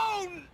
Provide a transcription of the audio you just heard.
Oh. alone!